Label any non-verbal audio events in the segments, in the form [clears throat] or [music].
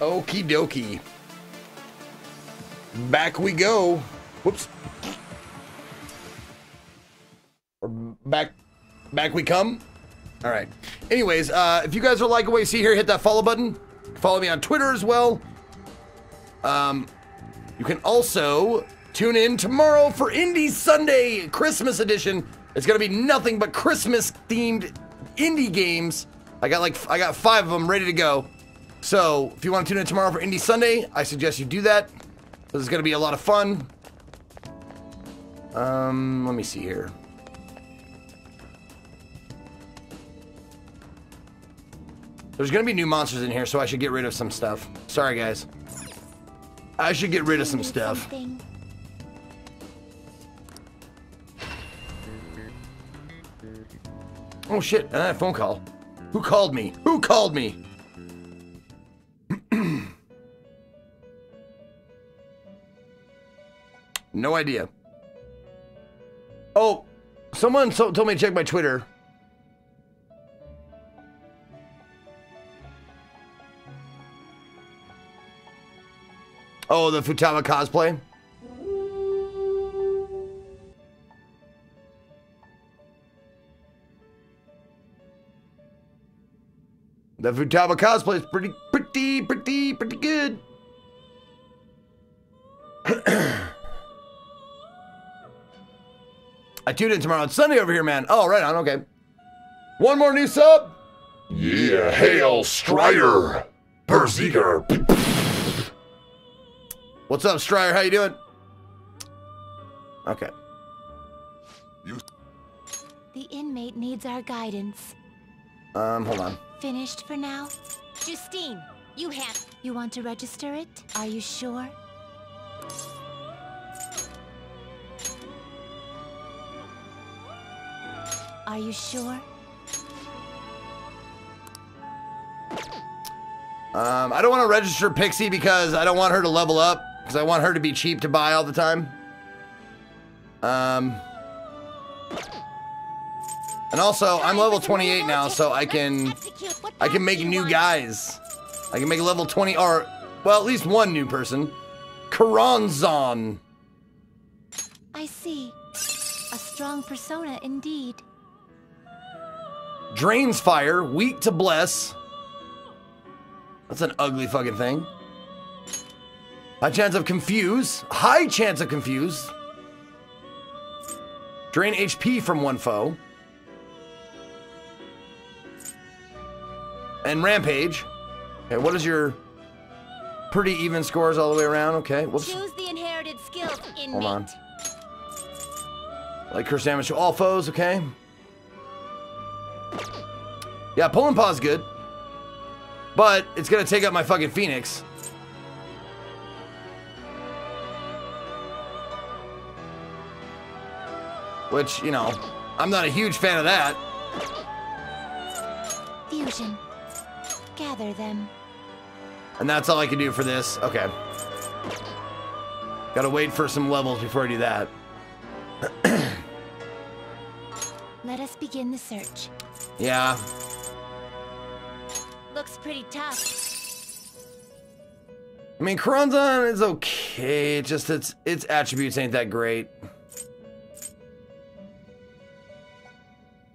Okie dokie. Back we go. Whoops. Or back, back we come. All right. Anyways, uh, if you guys are liking what you see here, hit that follow button. Follow me on Twitter as well. Um, you can also tune in tomorrow for Indie Sunday Christmas edition. It's gonna be nothing but Christmas themed indie games. I got like I got five of them ready to go. So if you want to tune in tomorrow for Indie Sunday, I suggest you do that. This is gonna be a lot of fun. Um, let me see here. There's gonna be new monsters in here, so I should get rid of some stuff. Sorry, guys. I should get rid of some stuff. Oh shit, a phone call. Who called me? Who called me? No idea. Oh, someone so- told me to check my Twitter. Oh, the Futaba cosplay? The Futaba cosplay is pretty, pretty, pretty, pretty good. [clears throat] I tuned in tomorrow. It's Sunday over here, man. Oh, right on. Okay. One more new sub. Yeah, hail Strider! Berserker! What's up, Strider? How you doing? Okay. The inmate needs our guidance. Um, hold on. Finished for now? Justine, you have. You want to register it? Are you sure? Are you sure? Um, I don't want to register Pixie because I don't want her to level up because I want her to be cheap to buy all the time. Um, and also I'm level 28 now, so I can I can make new guys. I can make a level 20 or well at least one new person. Choronzon. I see. A strong persona indeed. Drains fire, weak to bless. That's an ugly fucking thing. High chance of confuse. High chance of confuse. Drain HP from one foe. And rampage. Okay, what is your pretty even scores all the way around? Okay, whoops. Choose the inherited skills, inmate. Hold on. Like curse damage to all foes, okay. Yeah, pulling paw's good. But it's gonna take up my fucking phoenix. Which, you know, I'm not a huge fan of that. Fusion. Gather them. And that's all I can do for this. Okay. Gotta wait for some levels before I do that. [clears throat] Let us begin the search. Yeah. Looks pretty tough. I mean, Choronzon is okay. It's just its its attributes ain't that great.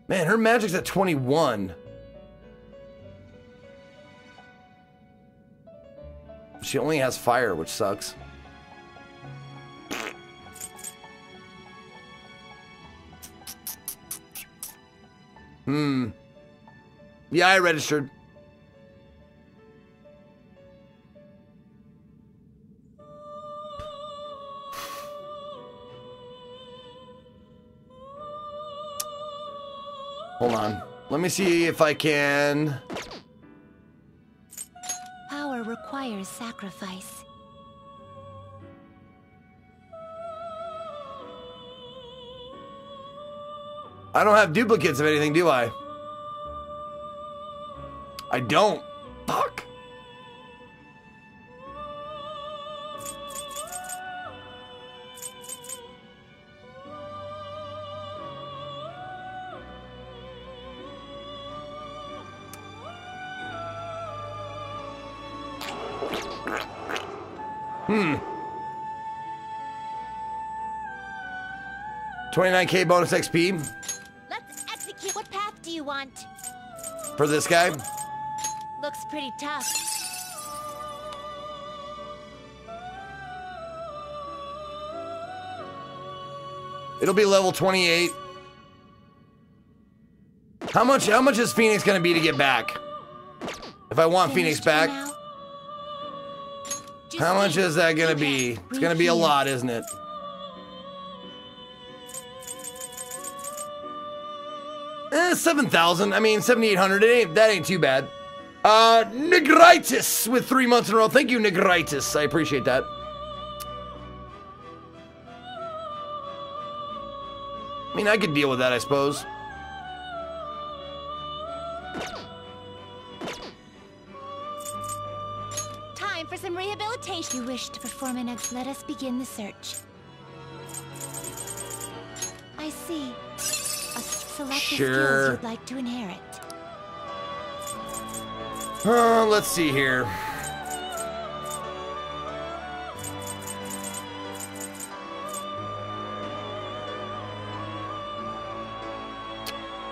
Man, her magic's at 21. She only has fire, which sucks. Hmm. Yeah, I registered. Hold on. Let me see if I can. Power requires sacrifice. I don't have duplicates of anything, do I? I don't. 29k bonus XP Let's execute. What path do you want? for this guy. Looks pretty tough. It'll be level 28. How much how much is Phoenix gonna be to get back? If I want Phoenix back, how much is that gonna be? It's gonna be a lot, isn't it? 7,000. I mean, 7,800. It ain't, that ain't too bad. Uh, Negritis with three months in a row. Thank you, Negritis. I appreciate that. I mean, I could deal with that, I suppose. Time for some rehabilitation. You wish to perform an ex. Let us begin the search. Select the Sure. skills you'd like to inherit. Uh, let's see here.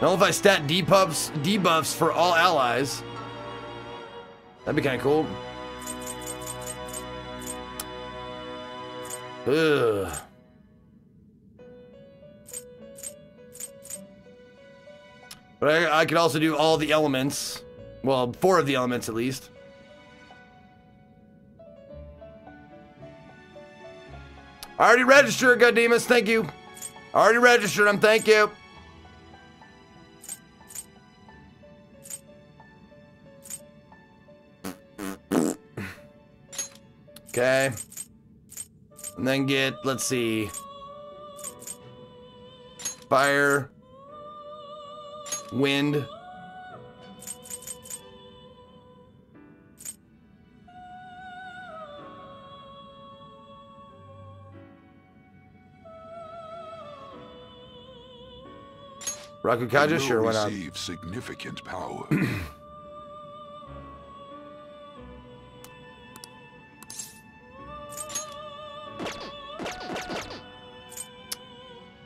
Nullify stat debuffs, debuffs for all allies. That'd be kind of cool. Ugh. But I, I could also do all the elements. Well, four of the elements at least. I already registered, Goddemus. Thank you. I already registered them. Thank you. Okay. And then get, let's see. Fire. Wind. Rakukaja? Sure, why not? receive significant power. [clears throat]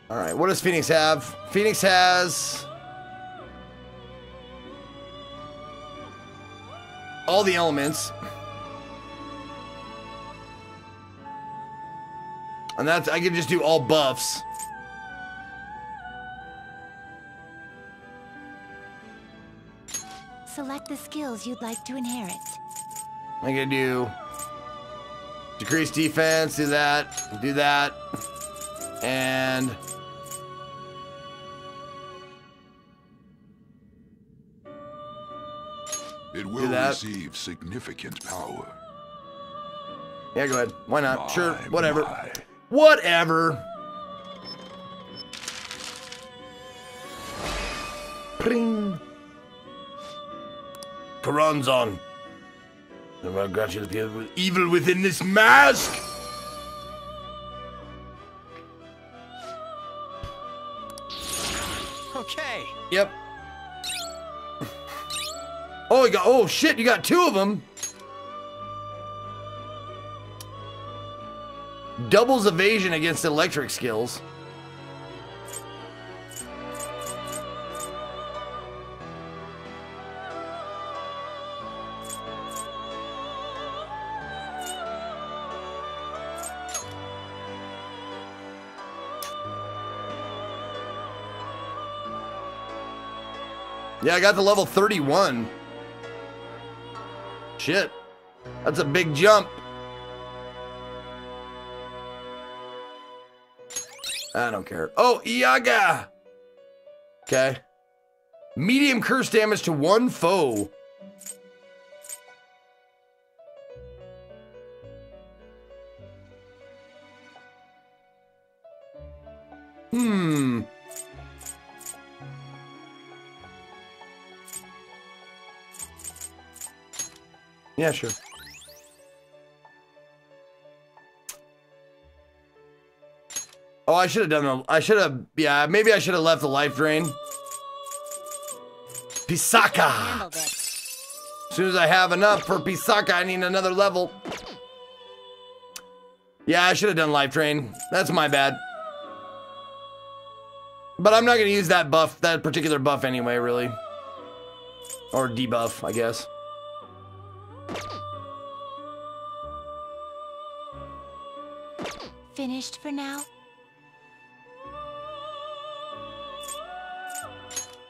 All right, what does Phoenix have? Phoenix has all the elements. And that's I can just do all buffs. Select the skills you'd like to inherit. I can do decrease defense, do that, do that, and It will that. receive significant power. yeah, go ahead. Why not? sure, whatever. my. Whatever. Pring. Choronzon. The I grant you the with evil within this mask. Okay. Yep. Got. Oh shit! You got two of them. Doubles evasion against electric skills. Yeah, I got the level 31. Shit. That's a big jump. I don't care. Oh, Eiga! Okay. Medium curse damage to one foe. Hmm. Yeah, sure. Oh, I should have done the. I should have. Yeah, maybe I should have left the life drain. Pisaca. As soon as I have enough for Pisaca, I need another level. Yeah, I should have done life drain. That's my bad. But I'm not gonna use that buff, that particular buff anyway, really. Or debuff, I guess. Finished for now?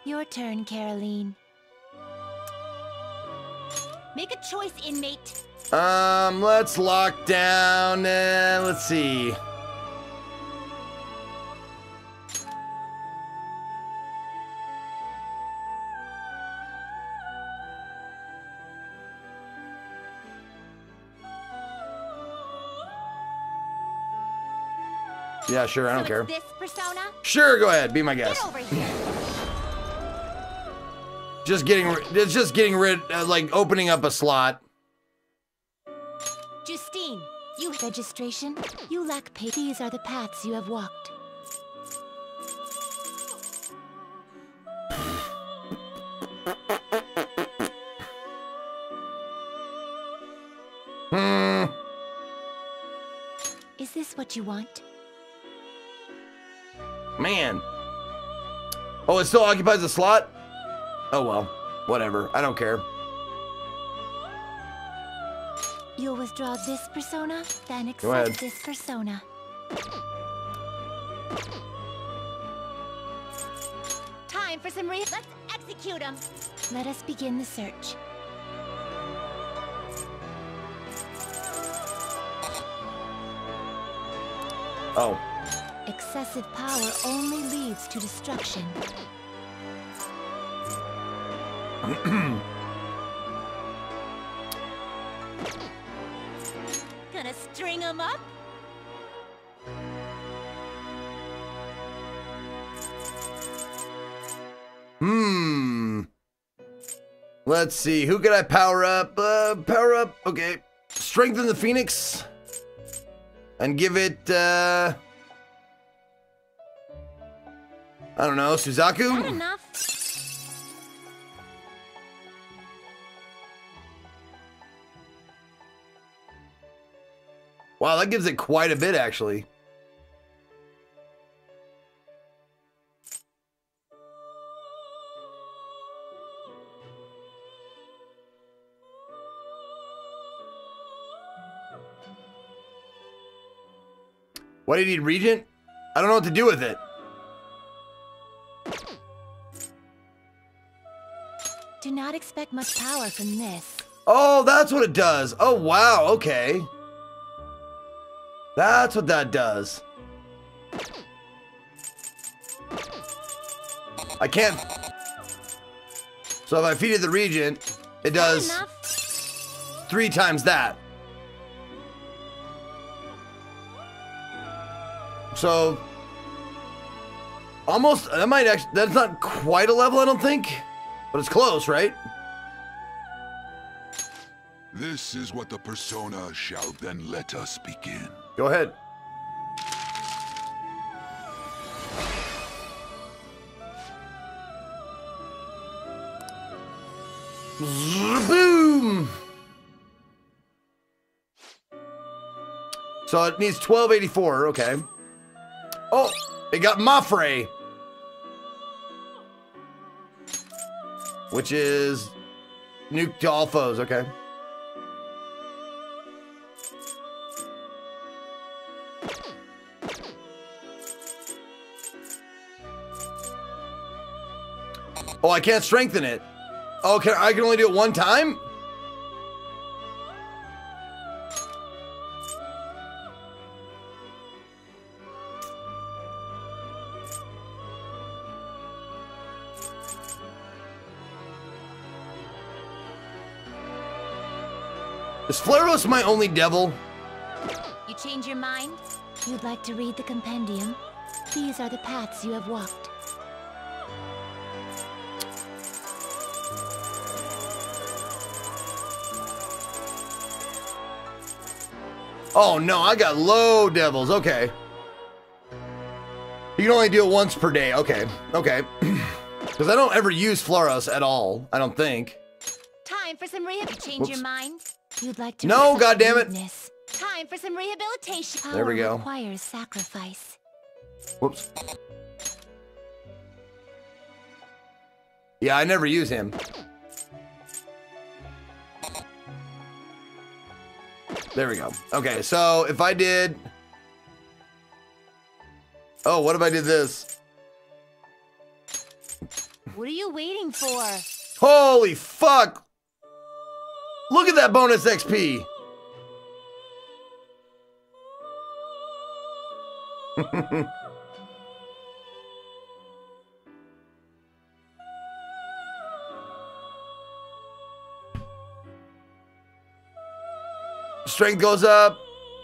Your turn, Caroline. Make a choice, inmate. Um, let's lock down, uh, let's see. Yeah, sure, I don't so care. this persona? Sure, go ahead, be my guest. here. Just getting, it's just getting rid, uh, like opening up a slot. Justine, you registration? You lack pay. These are the paths you have walked. Hmm. Is this what you want? Man. Oh, it still occupies a slot? Oh well, whatever. I don't care. You'll withdraw this persona, then Go accept this persona. Time for some re- Let's execute him. Let us begin the search. Oh, Excessive power only leads to destruction. [coughs] Gonna string him up? hmm. Let's see. Who could I power up? Uh, power up. Okay. Strengthen the Phoenix. And give it, uh. I don't know, Suzaku? enough. Wow, that gives it quite a bit, actually. What do you need, Regent? I don't know what to do with it. Not expect much power from this. Oh, that's what it does. Oh, wow. Okay. That's what that does. I can't. So if I feed it the regent, it does three times that. So almost that might actually that's not quite a level, I don't think, but it's close, right? This is what the persona shall then let us begin. Go ahead. Boom! So it needs 1284, okay. Oh, it got Mafrei. Which is nuke to all foes, okay. Oh, I can't strengthen it. Oh, I can only do it one time? Is Flauros my only devil? You change your mind? You'd like to read the compendium? These are the paths you have walked. Oh no, I got low devils. Okay. You can only do it once per day. Okay. Okay. [clears throat] Because I don't ever use Flauros at all. I don't think. Time for some rehab. Change Whoops. your mind? You'd like to No, goddammit. weakness. Time for some rehabilitation. There we go. Requires sacrifice. Whoops. Yeah, I never use him. There we go. Okay, so if I did... Oh, what if I did this? What are you waiting for? Holy fuck! Look at that bonus XP! Strength goes up,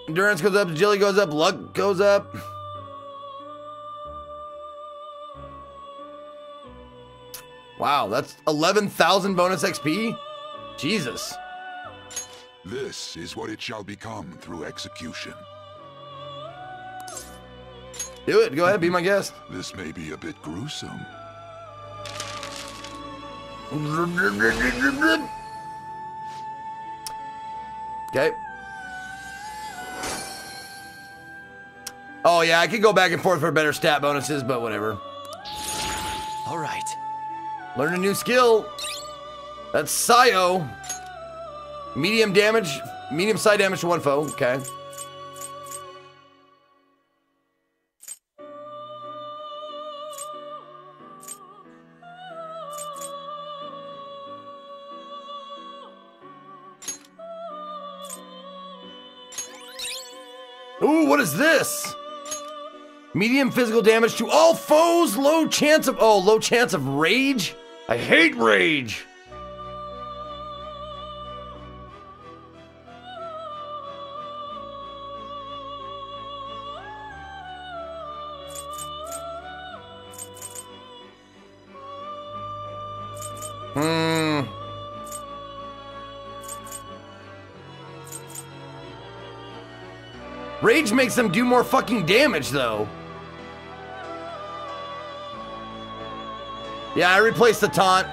endurance goes up, agility goes up, luck goes up. Wow, that's 11,000 bonus XP? Jesus. This is what it shall become through execution. Do it. Go ahead, be my guest. This may be a bit gruesome. Okay. Oh, yeah, I could go back and forth for better stat bonuses, but whatever. All right. Learn a new skill. That's Psio. Medium damage, medium side damage to one foe. Okay. Ooh, what is this? Medium physical damage to all foes, low chance of oh, low chance of rage. I hate rage. Makes them do more fucking damage, though. Yeah, I replaced the taunt.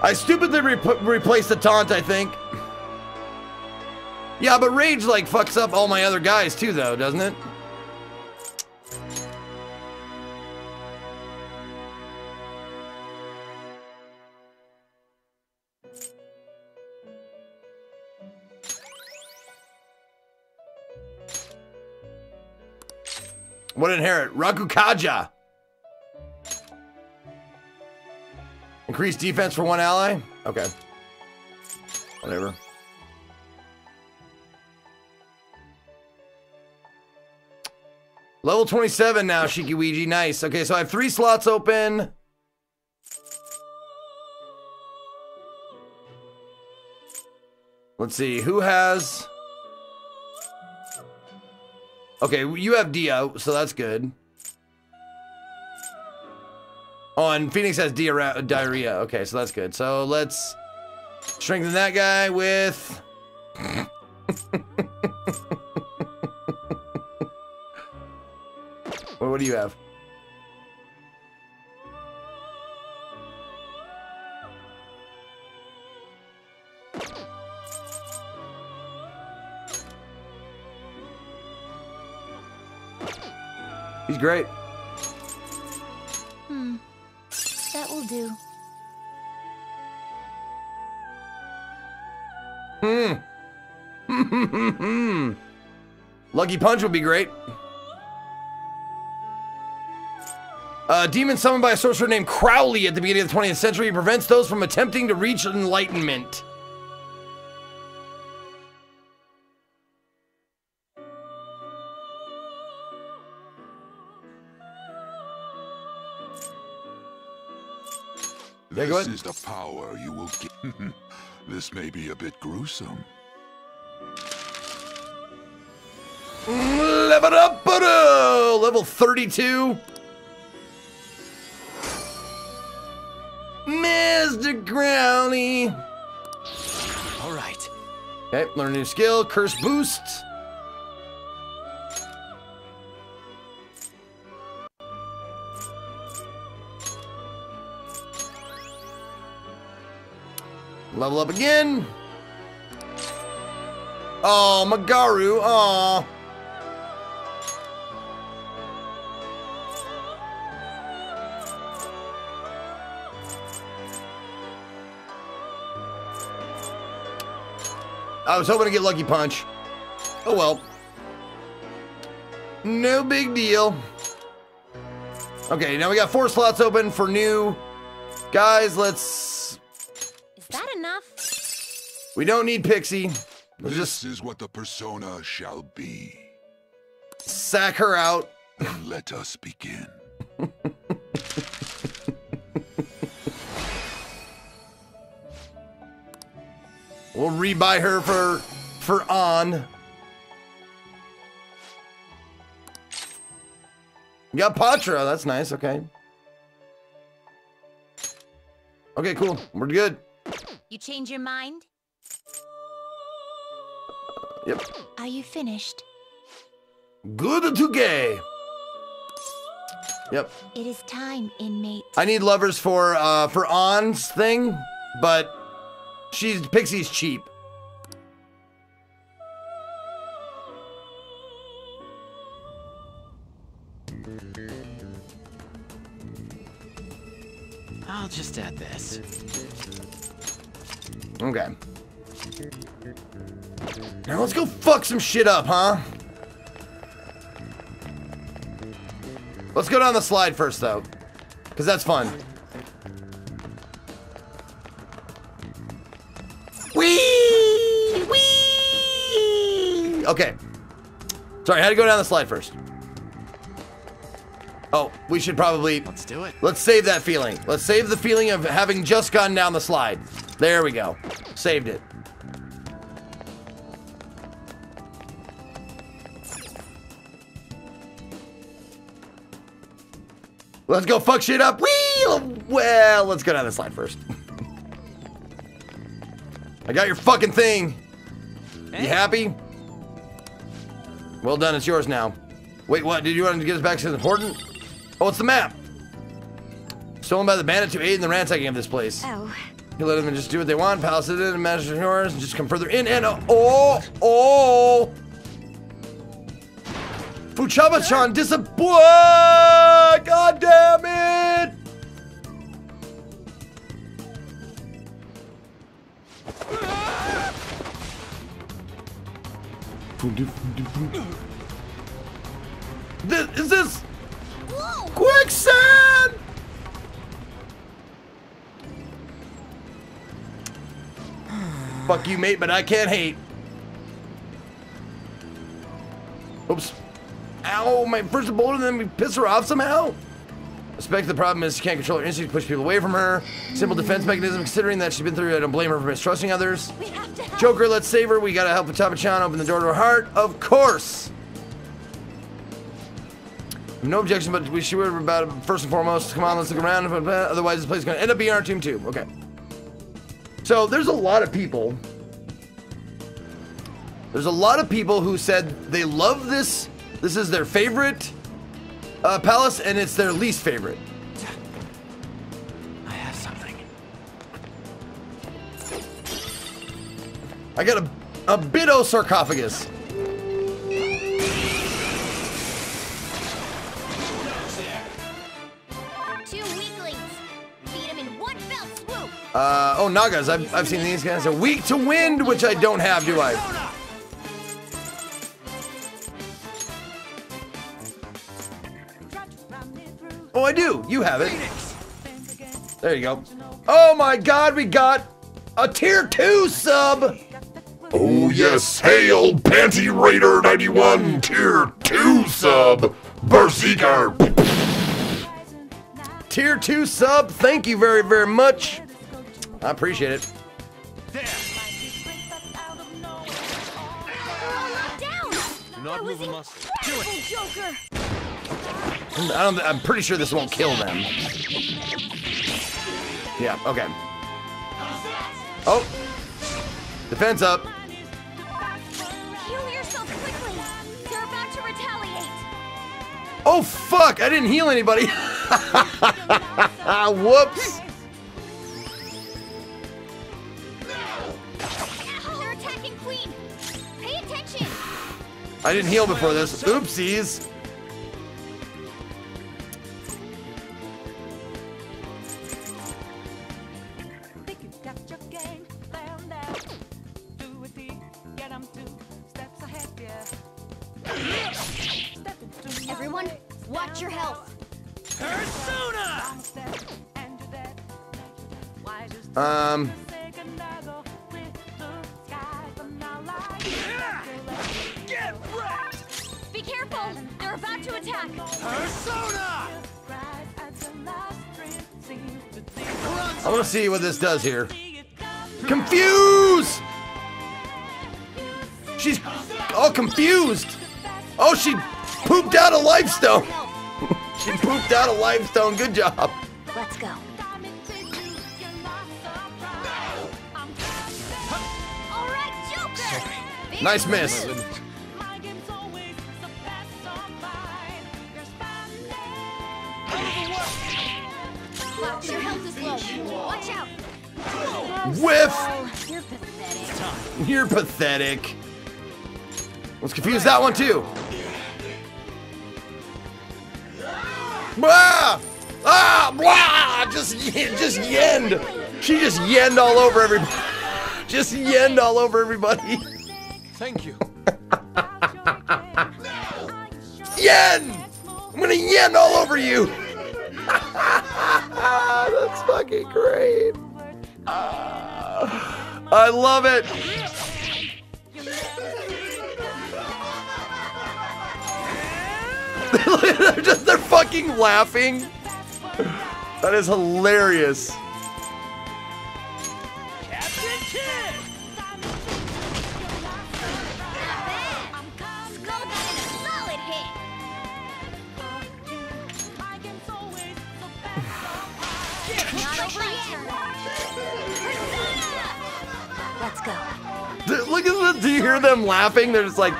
I stupidly rep- replaced the taunt, I think. Yeah, but Rage, like, fucks up all my other guys, too, though, doesn't it? What inherit? Rakukaja. Increase defense for one ally? Okay. Whatever. Level 27 now, Shikiwiji. Nice. Okay, so I have three slots open. Let's see. Who has... Okay, you have Dio, so that's good. Oh, and Phoenix has diarrhea. Okay, so that's good. So let's strengthen that guy with. [laughs] what do you have? He's great. Hmm. That will do. Hmm. [laughs] Lucky Punch would be great. A demon summoned by a sorcerer named Crowley at the beginning of the 20th century prevents those from attempting to reach enlightenment. Yeah, This go is the power you will get. [laughs] this may be a bit gruesome. Level up, level 32. Mr. Crowley. All right. Okay, learn a new skill. Curse boost. Level up again. Oh, Magaru. Aw. I was hoping to get Lucky Punch. Oh well. No big deal. Okay, now we got four slots open for new guys. Let's. Is that enough? We don't need Pixie. Let's just This is what the persona shall be. sack her out. Then let us begin. [laughs] We'll rebuy her for for on. You got Patra. That's nice. Okay. Okay, cool. We're good. You change your mind? Yep. Are you finished? Good to gay. Yep. It is time, inmate. I need lovers for uh for On's thing, but she's Pixie's cheap. I'll just add this. Okay. Now let's go fuck some shit up, huh? Let's go down the slide first, though. Because that's fun. Whee! Whee! Okay. Sorry, I had to go down the slide first. Oh, we should probably... Let's do it. Let's save that feeling. Let's save the feeling of having just gone down the slide. There we go. Saved it. Let's go fuck shit up. Whee! Well, let's go down the slide first. I got your fucking thing. You happy? Well done, it's yours now. Wait, what? Did you want to get us back to something important? Oh, it's the map. Stolen by the bandits who aid in the ransacking of this place. Oh, You let them just do what they want, palace it in, and manage yours, and just come further in and uh, oh, oh. Futaba-chan disappoint! God damn it! This, is this quicksand? [sighs] Fuck you, mate, but I can't hate. Oops. Ow, my first bullet, and then we piss her off somehow? I suspect the problem is she can't control her instinct to push people away from her. Simple defense mechanism, considering that she's been through it, I don't blame her for mistrusting others. we have to help. Joker, let's save her. We gotta help Futaba-chan open the door to her heart. Of course. No objection, but we should worry about it first and foremost. Come on, let's look around. Otherwise, this place is gonna end up being our tomb too. Okay. So there's a lot of people. There's a lot of people who said they love this. This is their favorite uh, palace, and it's their least favorite. I have something. I got a a Bido sarcophagus. Two weaklings. Beat them in one fell swoop. Uh, oh, Nagas. I've, I've seen these guys. They're weak to wind, which I don't have, do I? Oh, I do. You have it. There you go. Oh my god, we got a tier 2 sub. Oh yes, hail Panty Raider 91 Tier 2 sub Berserker. Tier 2 sub. Thank you very, very much. I appreciate it. There. They're all knocked down. Do not move a muscle. incredible, Joker. I am pretty sure this won't kill them. Yeah, okay. Oh! Defense up! Oh, fuck! I didn't heal anybody! [laughs] Whoops! I didn't heal before this. Oopsies! See what this does here. it comes Confuse! She's all confused. Oh, she pooped out a life stone. [laughs] She pooped out a life stone. Good job. Let's go. All right, Joker! Big Nice miss. You're pathetic. Let's confuse that one too. Ah! Ah! Blah! Just, just yend. She just yend all over everybody. [laughs] Just yend all over everybody. Thank you. Yen! I'm gonna yen all over you. [laughs] That's fucking great. Ah, I love it. They're just they're fucking laughing. That is hilarious. Captain Kidd! Skull got in a solid hit. Not over yet. Let's go. Look at the. Do you hear them laughing? They're just like.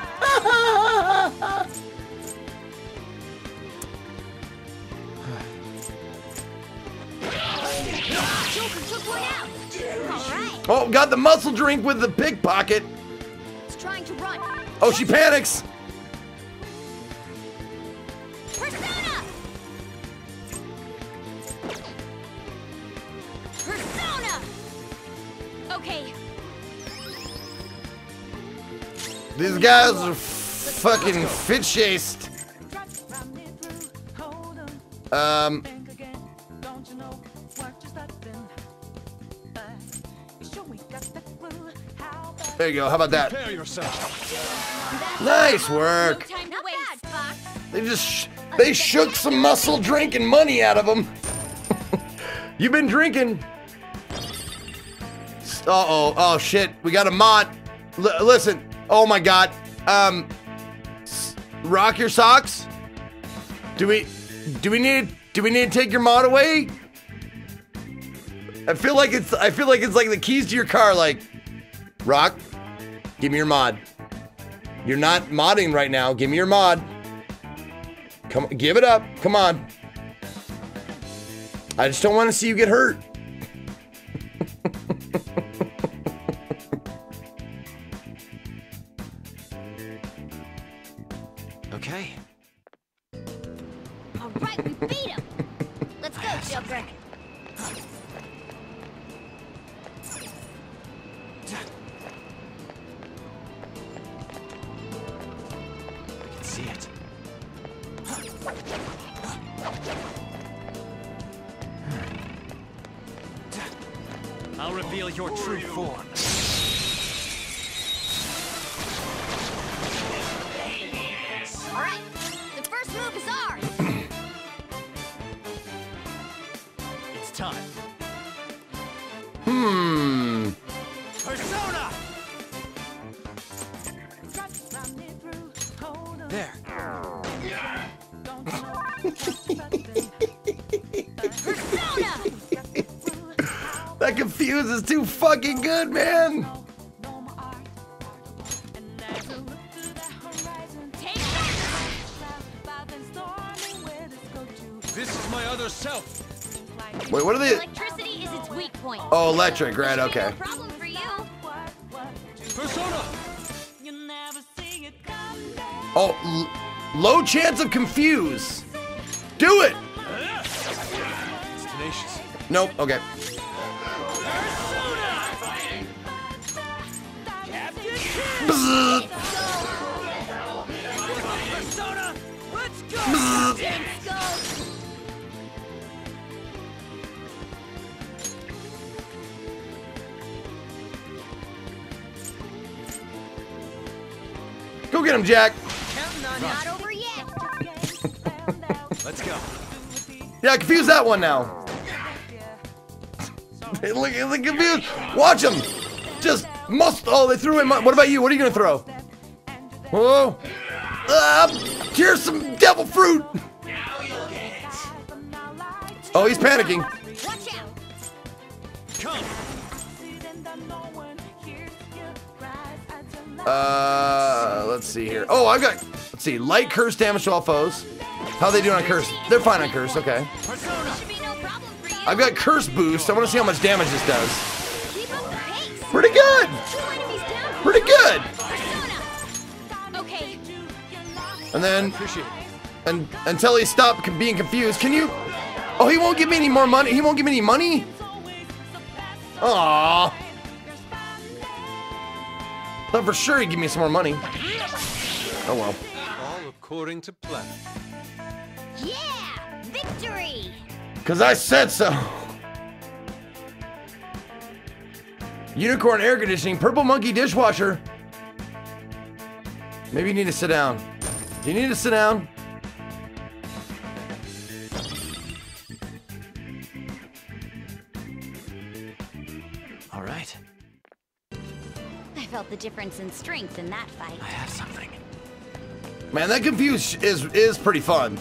Oh, got the muscle drink with the pickpocket. It's trying to run. Oh, she panics. Persona! Persona! Okay, These guys are fucking fit chased. Um, there you go. How about that? Prepare yourself. Nice work. no time to waste. They just sh- they shook some muscle drinking money out of them. [laughs] You've been drinking. Uh oh. Oh shit. We got a mod. L- listen. Oh my god. Um. Rock your socks. Do we? Do we need? Do we need to take your mod away? I feel like it's. I feel like it's like the keys to your car. Like, Rock, give me your mod. You're not modding right now. Give me your mod. Come, give it up. Come on. I just don't want to see you get hurt. Is too fucking good, man. This is my other self. Wait, what are they? Electricity is its weak point. Oh, electric, right? Okay. Problem for you. Persona! You never see it come down. Oh, l- low chance of confuse. Do it. Nope. Okay. Get him, Jack. Not over yet. Let's go. Yeah, confuse that one now. Hey, look, look confused. Watch him. Just must. Oh, they threw him. What about you? What are you gonna throw? Whoa. Ah, here's some devil fruit. Oh, he's panicking. Watch out. Come. Uh, let's see here. Oh, I've got. Let's see. Light curse damage to all foes. How they doing on curse? They're fine on curse. Okay. I've got curse boost. I want to see how much damage this does. Pretty good. Pretty good. And then and until he stopped being confused. Can you? Oh, he won't give me any more money. He won't give me any money. Aww. Thought for sure he'd give me some more money. Oh well. All according to plan. Yeah. Victory. Cause I said so. Unicorn air conditioning, purple monkey dishwasher. Maybe you need to sit down. Do you need to sit down? Felt the difference in strength in that fight. I have something. Man, that confuse is is pretty fun.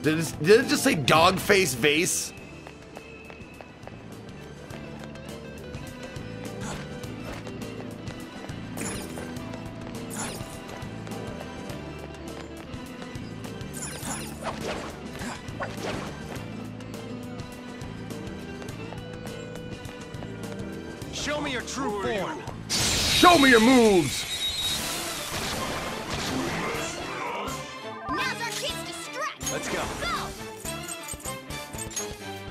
Did it, did it just say dog face vase? Me your moves. Now's our chance to strike. Let's go. Go.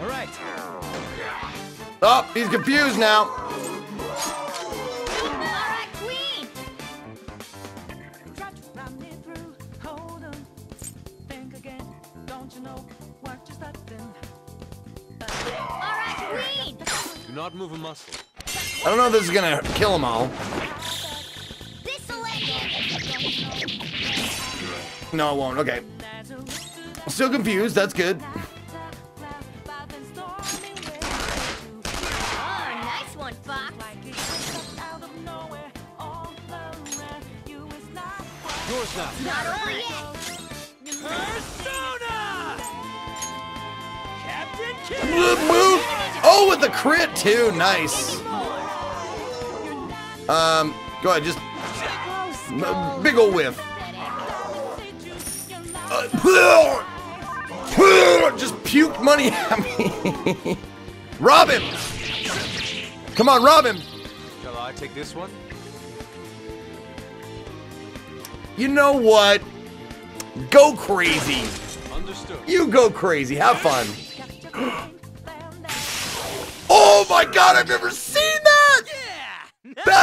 All right. Oh, he's confused now. All right, Queen. Try to run me through. Hold 'em. Think again. Don't you know what you're starting? All right, Queen. Do not move a muscle. I don't know if this is gonna kill them all. This'll end it. No, it won't. Okay. Still confused. That's good. Oh, nice one, Fox. Yours now. Not over yet. Persona! Captain Kidd! Move. Oh, with the crit too. Nice. Um, go ahead. Just big ol' whiff. Uh, [laughs] just puke money at me. [laughs] rob him. Come on, rob him. Shall I take this one? You know what? Go crazy. Understood. You go crazy. Have fun. [gasps] Oh my god, I've never seen!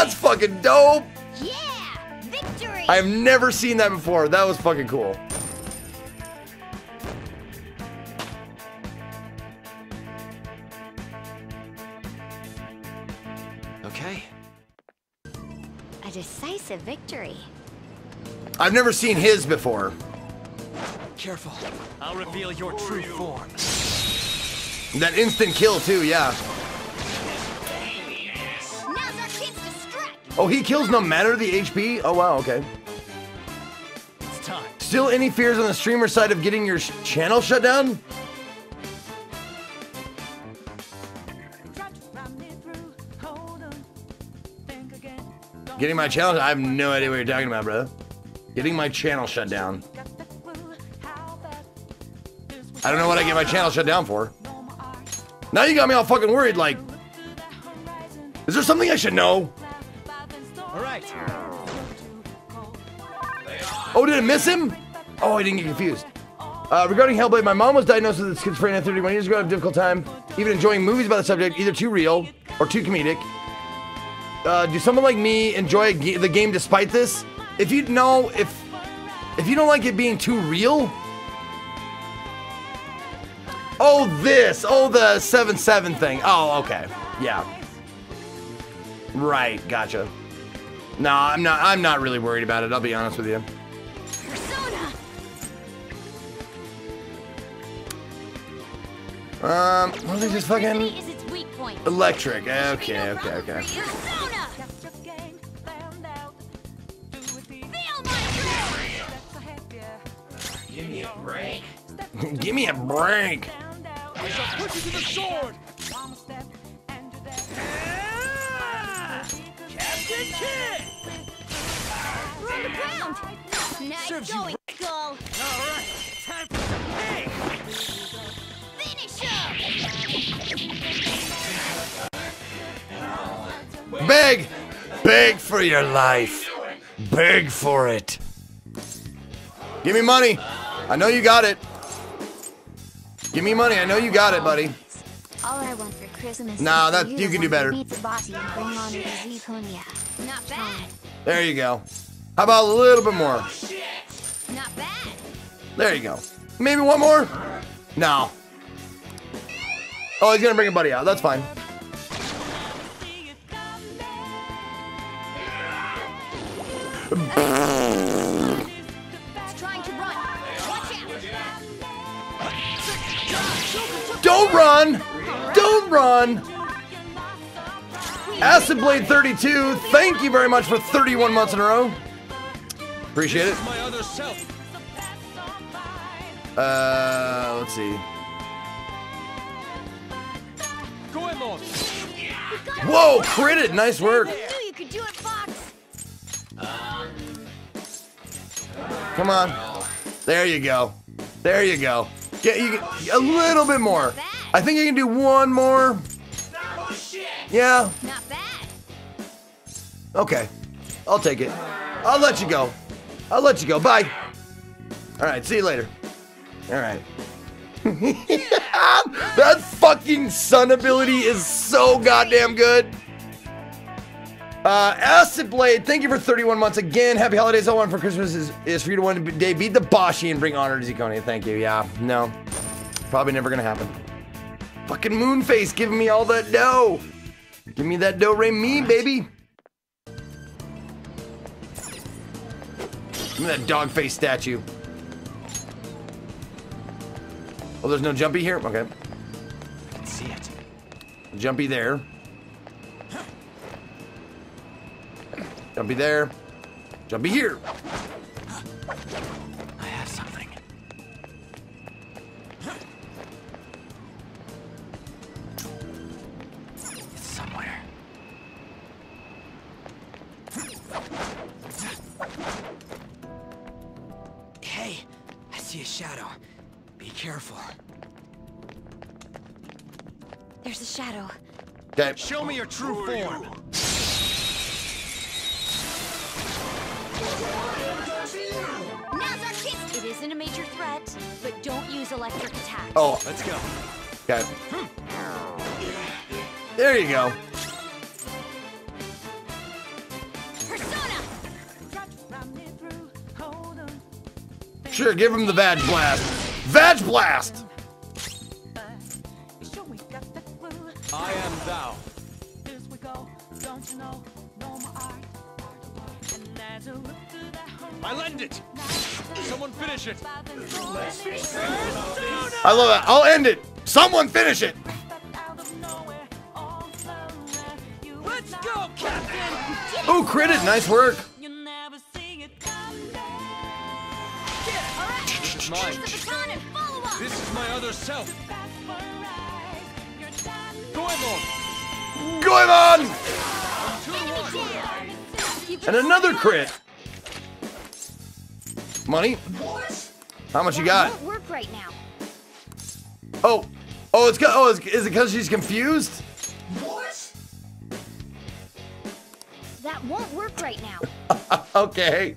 That's fucking dope. Yeah. Victory. I've never seen that before. That was fucking cool. Okay. A decisive victory. I've never seen his before. Careful. I'll reveal your true form. That instant kill too, yeah. Oh, he kills no matter the HP? Oh wow, okay. It's time. Still any fears on the streamer side of getting your sh- channel shut down? Getting my channel? I have no idea what you're talking about, brother. Getting my channel shut down. I don't know what I get my channel shut down for. Now you got me all fucking worried, like, Is there something I should know? Right. Oh, did I miss him? Oh, I didn't get confused. Uh, regarding Hellblade, my mom was diagnosed with schizophrenia 31 years ago. I have a difficult time even enjoying movies about the subject, either too real or too comedic. Uh, do someone like me enjoy ga- the game despite this? If you know, if if you don't like it being too real, oh this, oh the seven seven thing. Oh, okay, yeah, right, gotcha. No, I'm not. I'm not really worried about it. I'll be honest with you. Persona! Um, what are they just fucking is its weak point. electric? Okay, no okay, problem okay. for you. Persona! Feel my Give me a break. [laughs] I shall put you to the sword. We're on the ground! Nice Serves going, Skull! All right. Time for some. Finish him! Beg, beg for your life. Beg for it. Give me money. I know you got it. Give me money. I know you got it, buddy. All I want for Christmas Nah, is that- for you can do better. Beat the bossy and bring on the Zirconia. Not bad! There you go. How about a little bit more? Not bad! There you go. Maybe one more? No. Oh, he's gonna bring a buddy out. That's fine. [laughs] Uh, Don't run! Don't run! Acid Blade 32, thank you very much for 31 months in a row. Appreciate it. Uh, let's see. Whoa, crit it. Nice work. Come on. There you go. There you go. Get you get a little bit more. I think you can do one more. Yeah. Not bad! Okay. I'll take it. I'll let you go. I'll let you go. Bye. All right. See you later. All right. [laughs] that fucking sun ability is so goddamn good. Uh, Acid Blade, thank you for 31 months again. Happy holidays. All I want for Christmas is, is for you to one day beat the Boshi and bring honor to Zirconia. Thank you. Yeah, no. Probably never gonna happen. Fucking Moonface giving me all that dough. Give me that dough, re mi, baby. Give me that dog face statue. Oh, there's no jumpy here? Okay. I can see it. Jumpy there. Jumpy there. Jumpy here. I have something. It's somewhere. Hey, I see a shadow. Be careful. There's a shadow. Okay. Show me your true form. Isn't a major threat, but don't use electric attacks. Oh, Let's go. okay. There you go. Sure, give him the Vag Blast. Vag Blast! I am thou. I lend it. Someone finish it. I love it. I'll end it. Someone finish it. Let's go, Captain. Oh, crit it. Nice work. This is mine. The baton and follow up! This is my other self. Goemon. Going on! Keep And another crit. Money? How much you got? Won't work right now. Oh, oh, it's got. Oh, is, is it because she's confused? That won't work right now. [laughs] okay.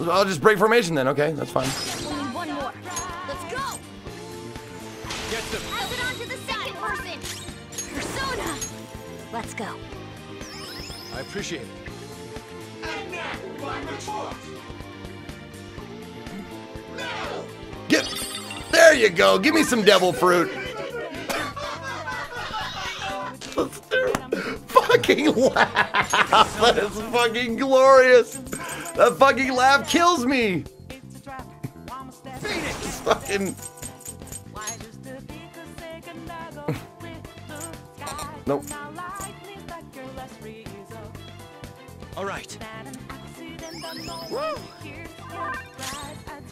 I'll just break formation then. Okay, that's fine. Only one more. Let's go. Get them. Pass it on to the Let's go. I appreciate it. Get there you go. Give me some devil fruit. fucking laugh. That is fucking glorious. That fucking laugh kills me. It's a trap. Mama step. It's fucking. Why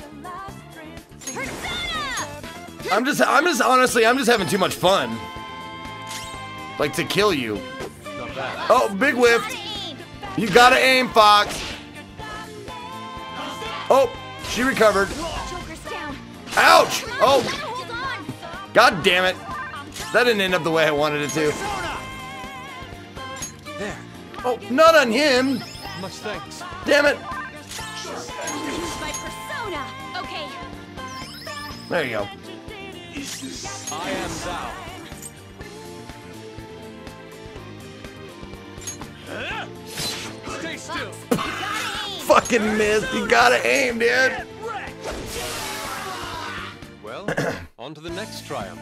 your last trip. Persona. I'm just. I'm just honestly. I'm just having too much fun. Like to kill you. Oh, big whiff. You gotta aim, Fox. Oh, she recovered. Ouch! Oh, you gotta hold on. god damn it. That didn't end up the way I wanted it to. Oh, not on him. Much thanks. Damn it. Use my persona. Okay. There you go. I am thou. Stay still. Fucking missed. You gotta aim, dude. Well, [coughs] on to the next triumph.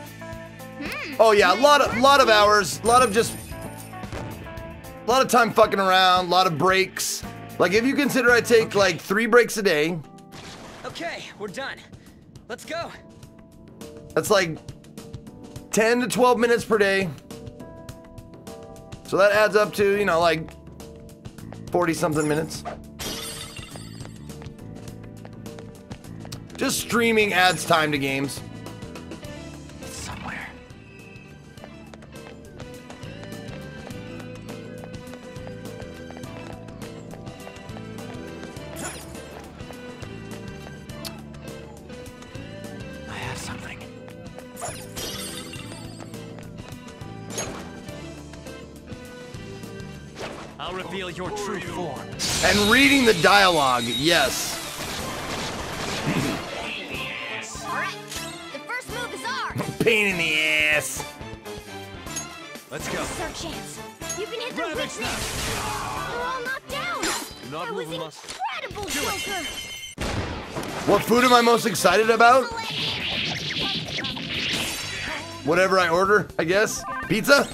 Oh yeah, a lot of lot of hours, a lot of just a lot of time fucking around, a lot of breaks. Like if you consider I take like three breaks a day, Okay, we're done. Let's go. that's like 10 to 12 minutes per day. So that adds up to, you know, like 40 something minutes. Just streaming adds time to games. Reading the dialogue, yes. All right. The first move is ours. [laughs] Pain in the ass. Let's go. It's our chance. You can hit the Ravage weakness. We're all knocked down. not that was move muscle. incredible, Joker. What food am I most excited about? Whatever I order, I guess. Pizza?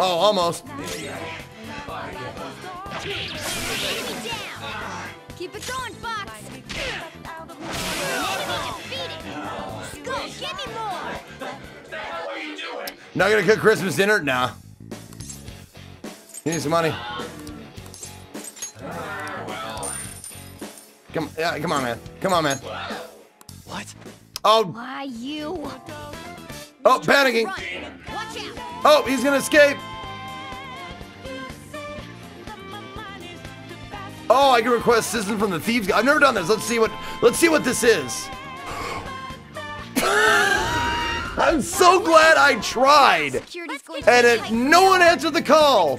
Oh, almost. Take me down. Keep it going, Fox. Enemy. Skull, give me more. Not gonna cook Christmas dinner? Nah. You need some money. Come, yeah, come on, man. Come on, man. What? Oh, Why you? Oh, panicking. Run. Watch out. Oh, he's gonna escape. Oh, I can request assistance from the thieves. I've never done this. Let's see what. Let's see what this is. [laughs] I'm so glad I tried, and it, no one answered the call.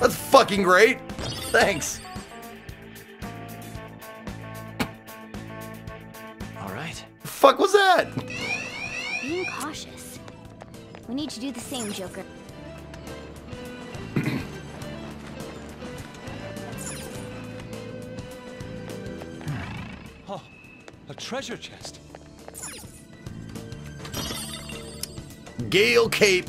That's fucking great. Thanks. Fuck was that? Being cautious. We need to do the same, Joker. Oh, a treasure chest. Gale Cape.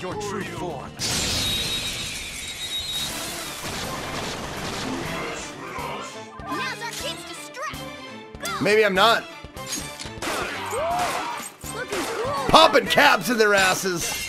Your true form. Now's our chance to strike. Go. Maybe I'm not. Popping caps in their asses.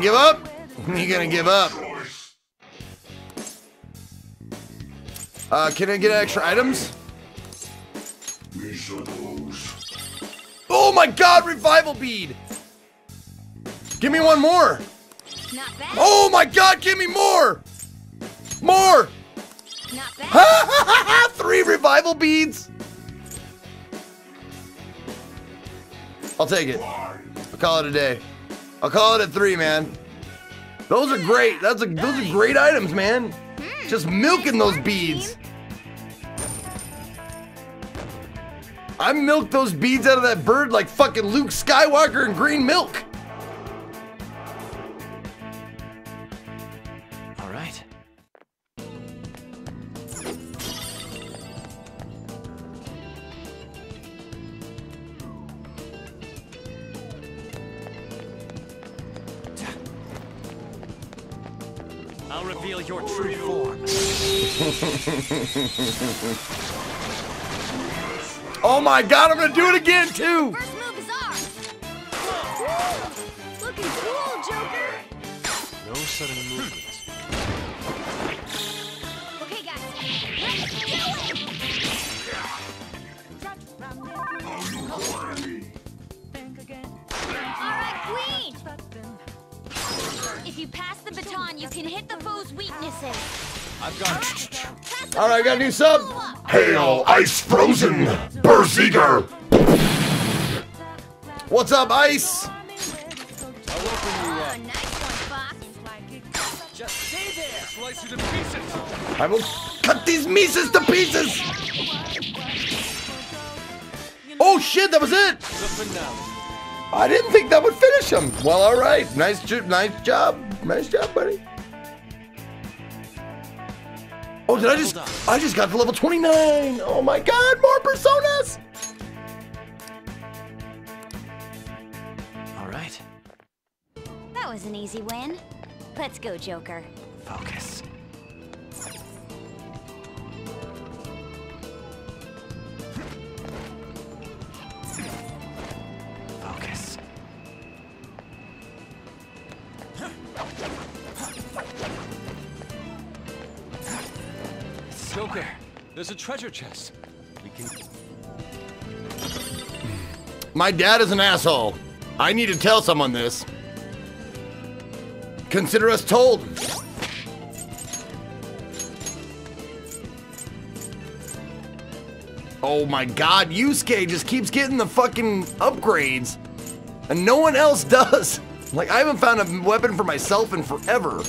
Gonna give up? You gonna give up? Uh, can I get extra items? Oh my god, revival bead! Give me one more! Oh my god, give me more! More! Three revival beads! I'll take it. I'll call it a day. I'll call it a three, man. Those are great. That's a, those are great items, man. Hmm. Just milking those beads. I milked those beads out of that bird like fucking Luke Skywalker and green milk. Your true form. [laughs] Oh my god, I'm gonna do it again too. First move is ours. Looking cool, Joker. No sudden movements. Okay, guys, let's do it! think again. All right, Queen! If you pass the baton, you can hit the foe's weaknesses. I've got Pass the All right, I got a new sub. Hail, Ice Frozen! Berserker! What's up, Ice? Uh, oh, nice. Just stay there. Slice you to pieces. I will cut these Mises to pieces. Oh shit, that was it. I didn't think that would finish him. Well, all right. Nice, nice job. Nice job, buddy. Oh, did I just? I just got to level 29. Oh my god, more personas. All right. That was an easy win. Let's go, Joker. Focus. Focus. There's a treasure chest. We can. My dad is an asshole. I need to tell someone this. Consider us told. Oh my god, Yusuke just keeps getting the fucking upgrades. And no one else [laughs] does. Like, I haven't found a weapon for myself in forever.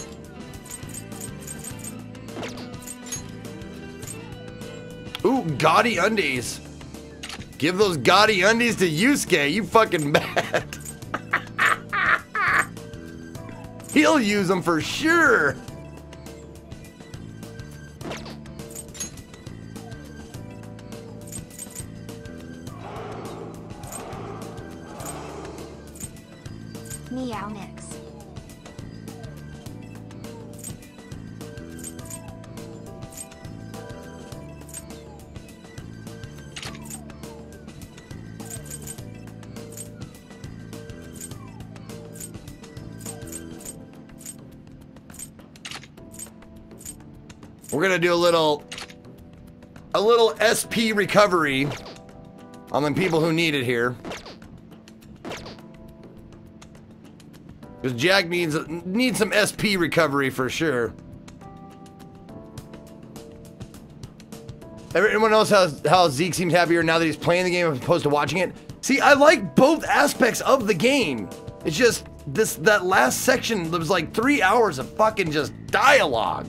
Ooh, gaudy undies. Give those gaudy undies to Yusuke, you fucking [laughs] bad. He'll use them for sure. Do a little, a little SP recovery on the people who need it here. Because Jack needs needs some SP recovery for sure. Everyone else how how Zeke seems happier now that he's playing the game as opposed to watching it. See, I like both aspects of the game. It's just this that last section was like three hours of fucking just dialogue.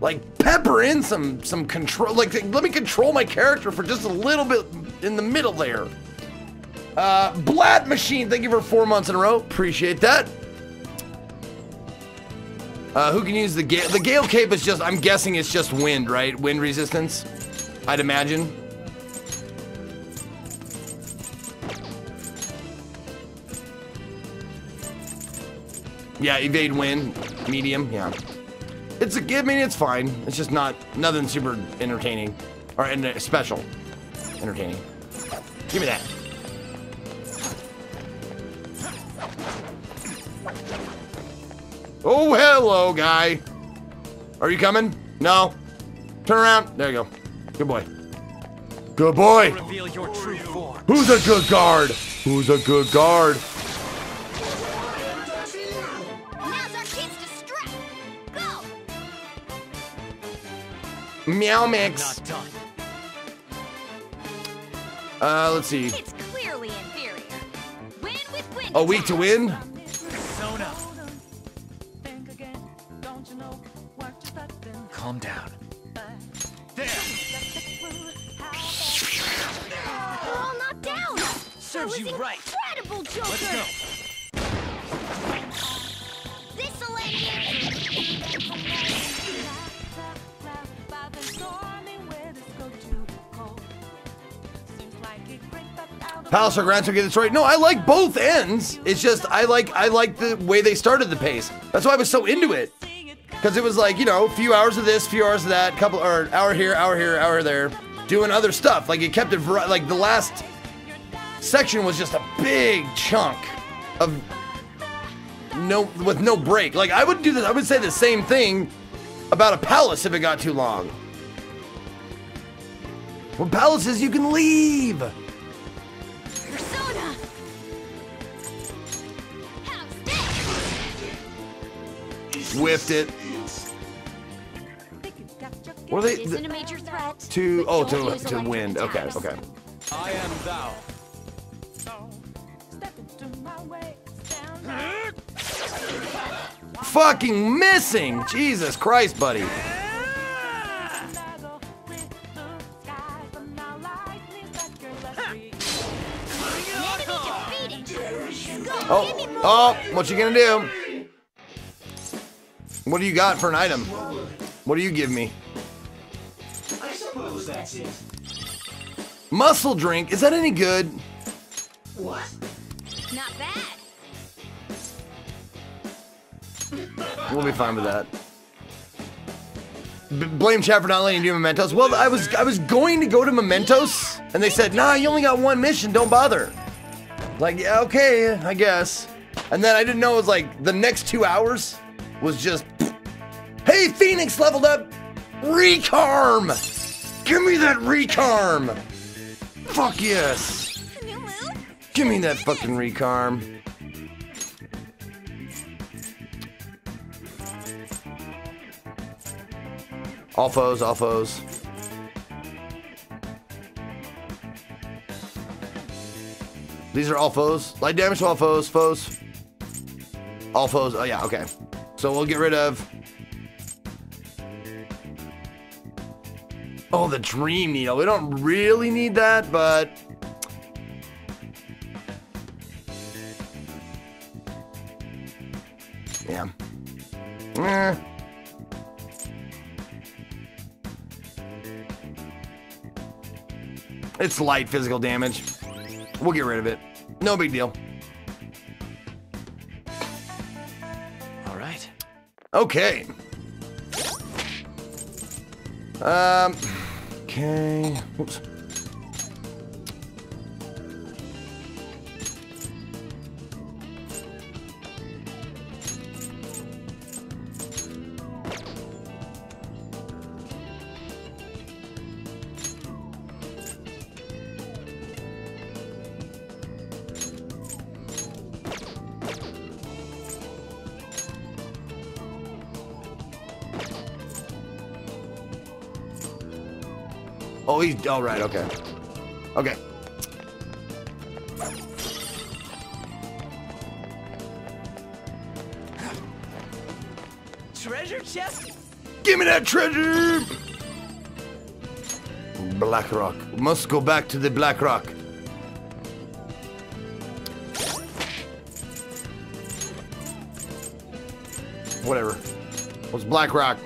Like pepper in some some control. Like let me control my character for just a little bit in the middle there. Uh, Blad Machine, thank you for four months in a row. Appreciate that. Uh, who can use the gale? The gale cape is just. I'm guessing it's just wind, right? Wind resistance. I'd imagine. Yeah, evade wind, medium. Yeah, it's a a. I mean, it's fine. It's just not nothing super entertaining or uh, special. Entertaining. Give me that. Oh, hello, guy. Are you coming? No. Turn around. There you go. Good boy. Good boy. Reveal your true form. Who's a good guard? Who's a good guard? Meow mix. Uh, let's see. It's clearly inferior. Win with wind. Oh, weak to win? Palace or Grand get destroyed. No, I like both ends. It's just I like I like the way they started the pace. That's why I was so into it. Because it was like, you know, a few hours of this, few hours of that, couple or hour here, hour here, hour there, doing other stuff. Like it kept it like the last section was just a big chunk of no with no break. Like I would do this, I would say the same thing about a palace if it got too long. Well, palaces you can leave. Whiffed it. What are they? Isn't a major threat. To oh to use to electric wind. Okay, okay. I am thou. Fucking missing. Jesus Christ, buddy. Enemy defeated. Go, Oh, give me more. oh, what you gonna do? What do you got for an item? What do you give me? I suppose that's it. Muscle drink. Is that any good? What? Not bad. We'll be fine with that. B- blame chat for not letting you do mementos. Well, I was I was going to go to mementos, and they said, "Nah, you only got one mission. Don't bother." Like, yeah, okay, I guess. And then I didn't know it was like the next two hours was just, "Hey, Phoenix leveled up, recarm. Give me that recarm. Fuck yes. Give me that fucking recarm." All foes, all foes. These are all foes. Light damage to all foes, foes. All foes. Oh yeah, okay. So we'll get rid of. Oh, the dream needle. We don't really need that, but. Yeah. Eh. It's light physical damage. We'll get rid of it. No big deal. Okay. Um. Okay. Oops. He's all right. Okay. Okay. Treasure chest? Give me that treasure. Black Rock. Must go back to the Black Rock. Whatever. What's Black Rock?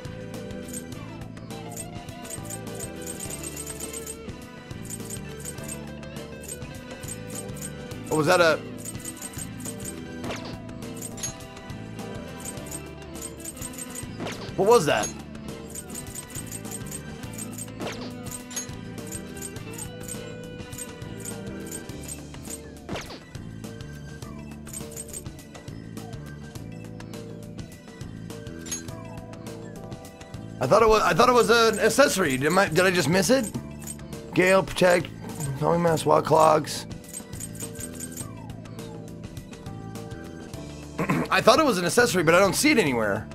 Oh, was that a... What was that? I thought it was. I thought it was an accessory. Did I, did I just miss it? Gale, protect, throwing mass, wall clogs. I thought it was an accessory, but I don't see it anywhere.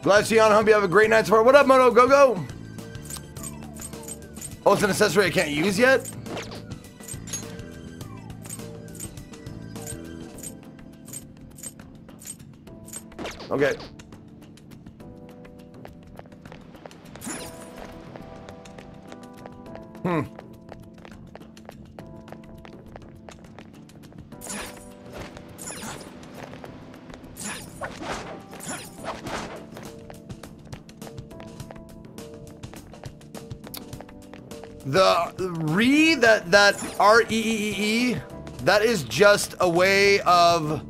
Glad to see you on. Hope you have a great night far. What up, Moto? Go go. Oh, it's an accessory I can't use yet. Okay. That R E E E E that is just a way of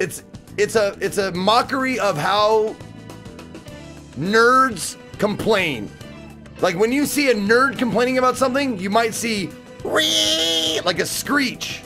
it's it's a it's a mockery of how nerds complain. Like when you see a nerd complaining about something, you might see like a screech.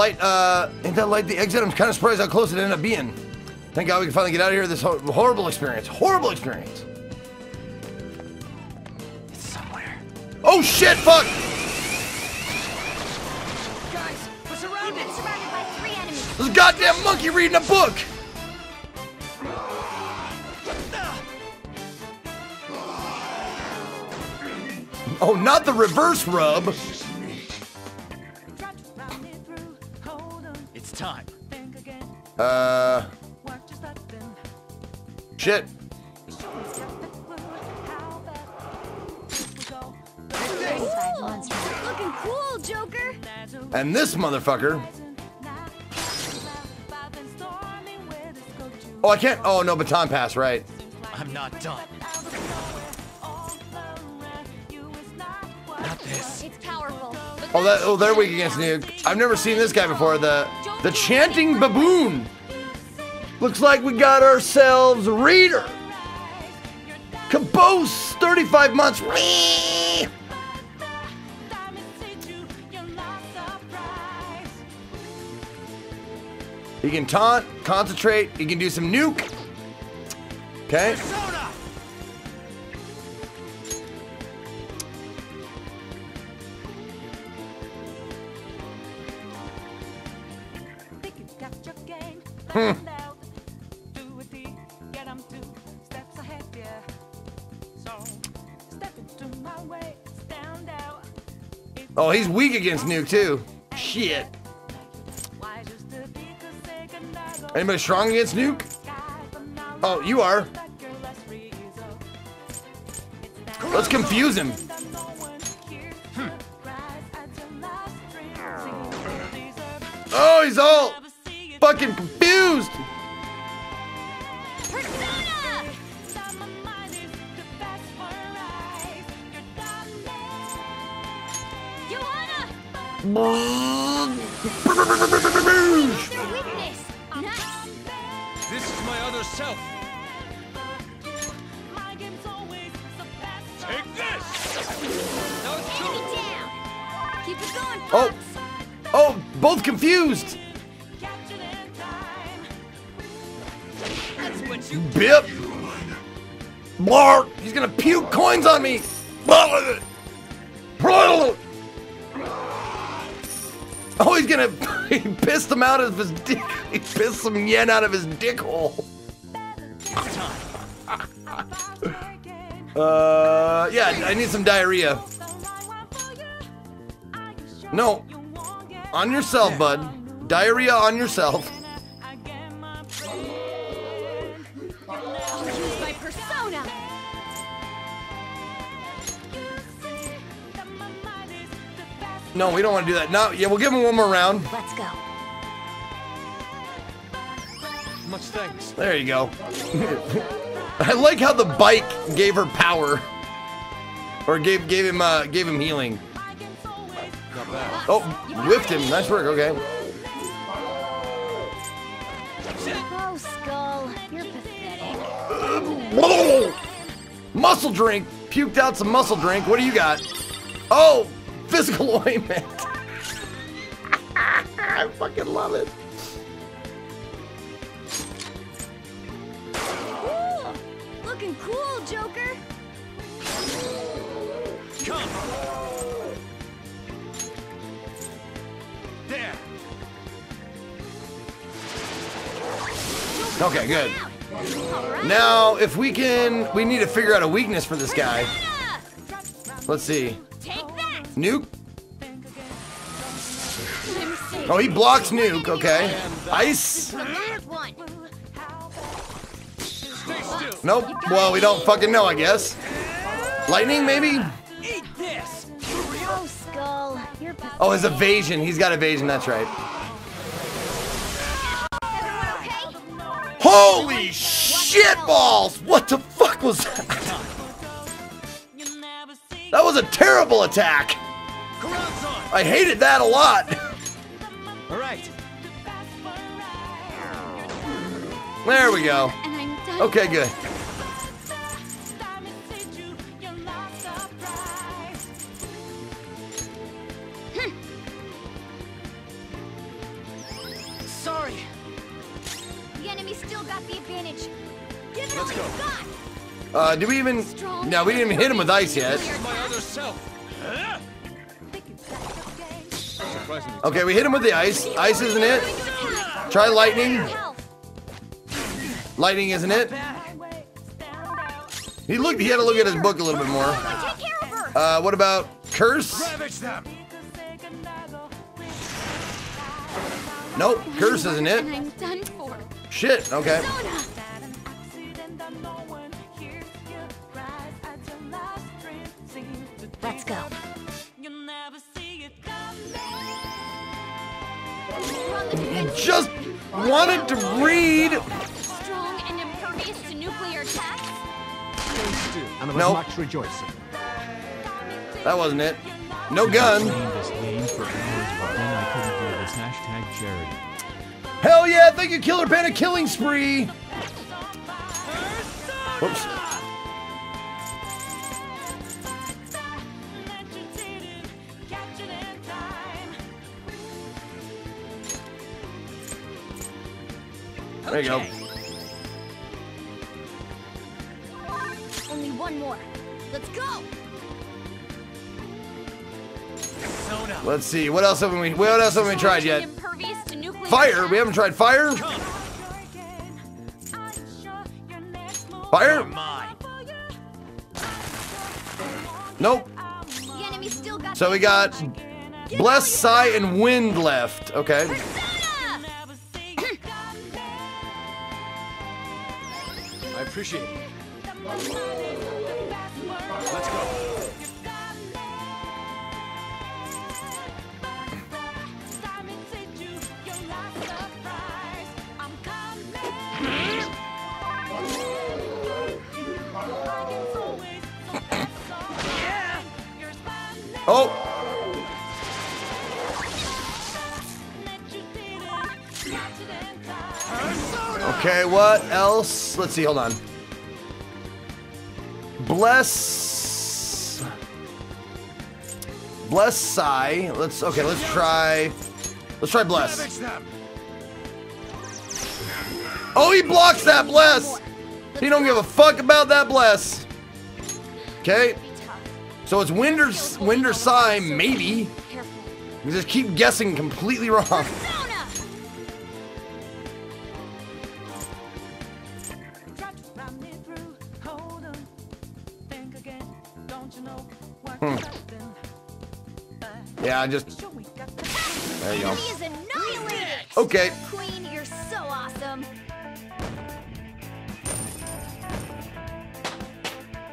Light, uh, ain't that light the exit? I'm kind of surprised how close it ended up being. Thank God we can finally get out of here. This ho- horrible experience. Horrible experience. It's somewhere. Oh shit, fuck! Guys, we're surrounded. Surrounded by three enemies. This goddamn monkey reading a book! Oh, not the reverse rub. Been storming with this motherfucker. Oh, I can't. Oh, no, baton pass, right. I'm not done. out of nowhere. All around you is not this. It's powerful. Oh, that. Oh, they're weak against nuke. I've never seen this guy before. The the chanting baboon. Looks like we got ourselves a reader. Caboose, 35 months. He can taunt, concentrate. He can do some nuke. Okay. Oh, he's weak against nuke too. Shit. Anybody strong against nuke? Oh, you are. Let's confuse him. Hmm. Oh, he's all fucking confused. Persona! Johanna! Their weakness. Nice. This is my other self. Take this! Now it's down. Keep it going, Oh, oh, both confused. You bip. Blark. He's gonna puke coins on me. [laughs] Oh, he's gonna. [laughs] He pissed him out of his dick. He pissed some yen out of his dick hole. [laughs] Uh, yeah, I need some diarrhea. No. On yourself, bud. Diarrhea on yourself. No, we don't want to do that. No, yeah, we'll give him one more round. Let's go. Much thanks. There you go. [laughs] I like how the bike gave her power. Or gave gave him uh gave him healing. Not bad. Oh, whiffed him. Nice work, okay. Oh, Skull, you're pathetic. [gasps] Muscle drink. Puked out some muscle drink. What do you got? Oh, physical ointment. [laughs] I fucking love it. Ooh, looking cool, Joker. Come. There. Okay, good. All right. Now, if we can, we need to figure out a weakness for this guy. Let's see. Nuke. Oh, he blocks nuke. Okay. Ice. Nope. Well, we don't fucking know, I guess. Lightning, maybe? Oh, his evasion. He's got evasion. That's right. Holy shit balls! What the fuck was that? That was a terrible attack. I hated that a lot. All right. There we go. And I'm done. Okay, good. Hmm. Sorry. The enemy still got the advantage. Give it Let's all go. You. Uh, did we even? No, we didn't even hit him with ice yet. My other self. Surprisingly. Okay, we hit him with the ice. Ice isn't it? Try lightning. Lightning isn't it? He looked. He had to look at his book a little bit more. Take care of her. Uh, what about curse? Ravage. Nope, curse isn't it? And I'm done for. Shit. Okay. Let's go. You just wanted to read. Strong and impervious to nuclear attacks. And there was Nope. much rejoicing. That wasn't it. No gun. this game for hours, but then I couldn't do this hashtag charity. Hell yeah! Thank you, Killer Panda Killing Spree. Whoops. There you go. Only one more. Let's go. Persona. Let's see. What else haven't we? What else haven't we tried yet? Impervious to nuclear Fire. We haven't tried fire. Fire. Nope. The enemy still got So we got advantage. bless, psy, and wind left. Okay. I appreciate it. Let's go. Oh. Okay, what else? Let's see, hold on. Bless. Bless Psy. Let's okay, let's try. Let's try Bless. Oh, he blocks that Bless! He don't give a fuck about that Bless. Okay. So it's Winder Winder Psy, maybe. We just keep guessing completely wrong. Persona! Yeah, just There you go. He! Okay. Queen, you're so awesome.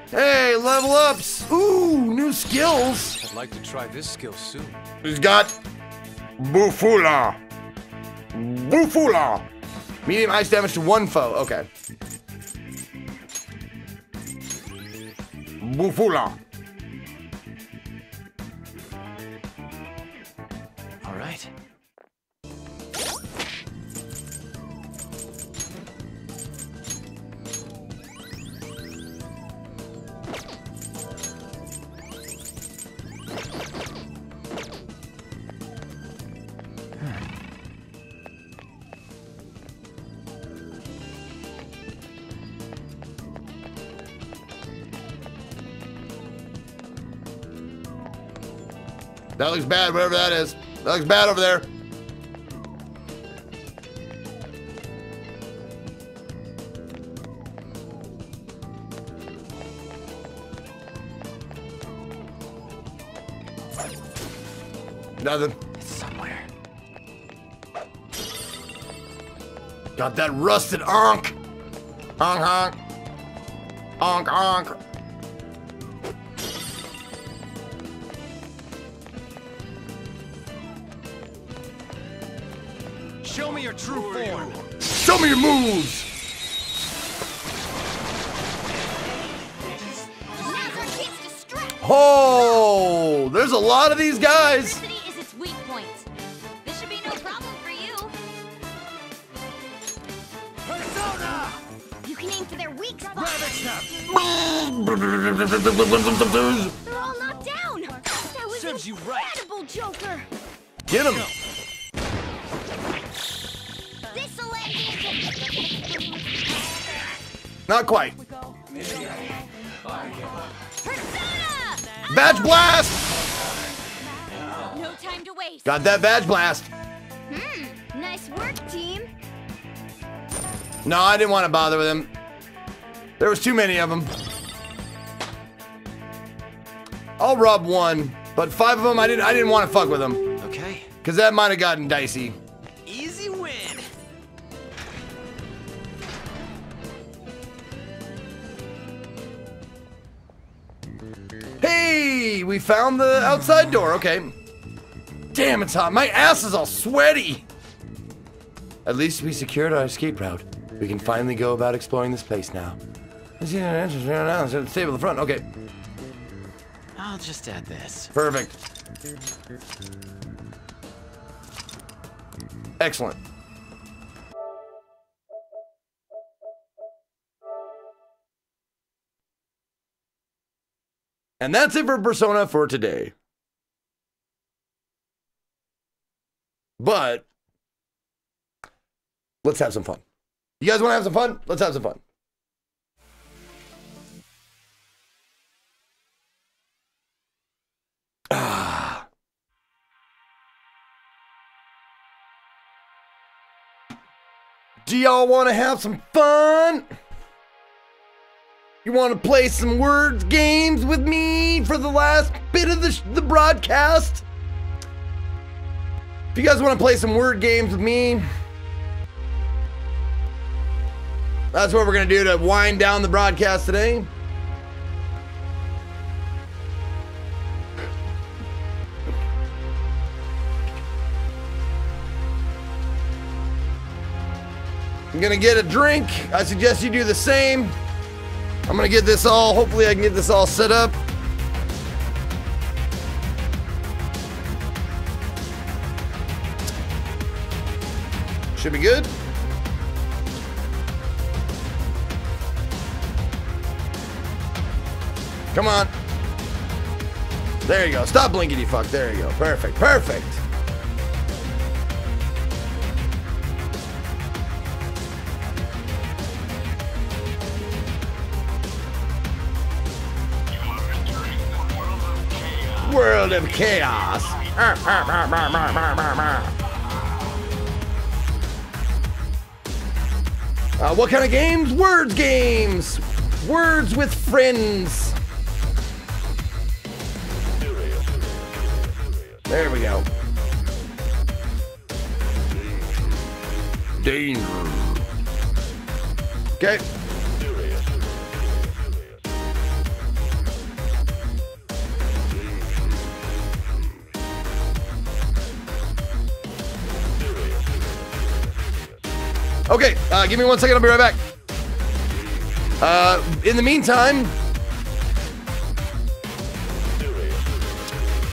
Hey, level ups. Ooh, new skills. I'd like to try this skill soon. He's got Bufula. Bufula. Medium ice damage to one foe. Okay. Bufula. Looks bad, whatever that is. That looks bad over there. Nothing. It's somewhere. Got that rusted onk. Honk honk. Onk honk. True form. Show me your moves. Nazar gets distracted. Oh, there's a lot of these guys. Is its weak point. This should be no problem for you. Persona! You can aim for their weak spot. They're all knocked down. That was Serves you right. incredible, Joker. Get him. Not quite. Badge blast. No time to waste. Got that badge blast. Hmm. Nice work, team. No, I didn't want to bother with him. There was too many of them. I'll rub one, but five of them I didn't. I didn't want to fuck with them Okay. because that might have gotten dicey. We found the outside door. Okay. Damn, it's hot. My ass is all sweaty. At least we secured our escape route. We can finally go about exploring this place now. Let's see, now. Stable the front. Okay, I'll just add this. perfect. Excellent. And that's it for Persona for today. But let's have some fun. You guys want to have some fun? Let's have some fun. Ah. Do y'all want to have some fun? You want to play some words games with me for the last bit of the, the broadcast? If you guys want to play some word games with me, that's what we're going to do to wind down the broadcast today. I'm going to get a drink. I suggest you do the same. I'm gonna get this all, hopefully I can get this all set up. Should be good. Come on. There you go. Stop blinking, you fuck. There you go. Perfect. Perfect. world of chaos. Uh, what kind of games? Words games! Words with friends! There we go. Danger. Okay. Okay, uh, give me one second. I'll be right back. Uh, in the meantime,